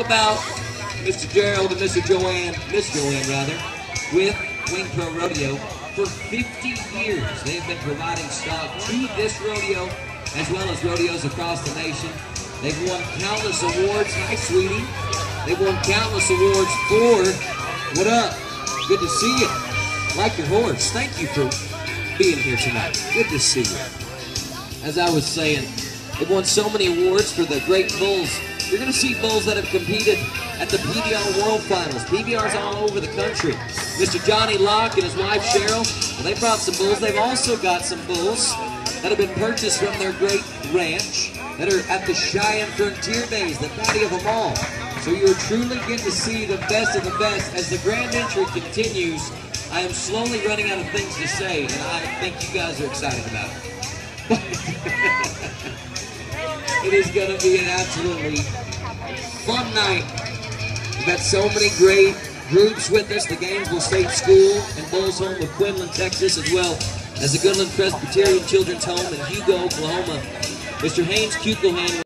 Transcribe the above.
about Mr. Gerald and Mr. Joanne, Miss Joanne rather, with Wing Pro Rodeo. For 50 years, they've been providing stock to this rodeo as well as rodeos across the nation. They've won countless awards. Hi, sweetie. They've won countless awards for, what up? Good to see you. Like your horse. Thank you for being here tonight. Good to see you. As I was saying, they've won so many awards for the great bulls. You're going to see bulls that have competed at the PBR World Finals. PBR's all over the country. Mr. Johnny Locke and his wife Cheryl, well, they brought some bulls. They've also got some bulls that have been purchased from their great ranch that are at the Cheyenne Frontier Days, the daddy of them all. So you're truly getting to see the best of the best as the grand entry continues. I am slowly running out of things to say, and I think you guys are excited about it. it is going to be an absolutely fun night. We've got so many great groups with us. The Gainesville State School and Boles Home of Quinlan, Texas, as well as the Goodland Presbyterian Children's Home in Hugo, Oklahoma. Mr. Haynes Kueckelhan